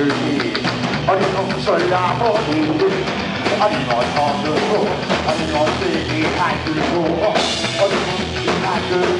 阿弥陀佛，谁阿哥？阿弥陀佛，阿弥陀佛，阿弥陀佛，阿弥陀佛，阿弥陀佛。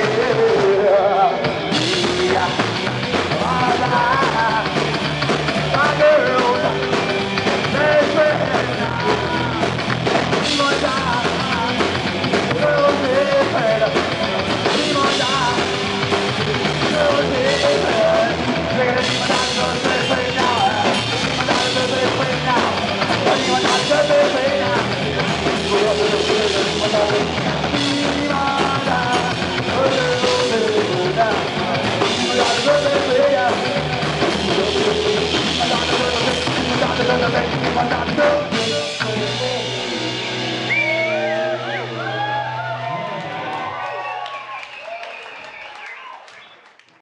another, another.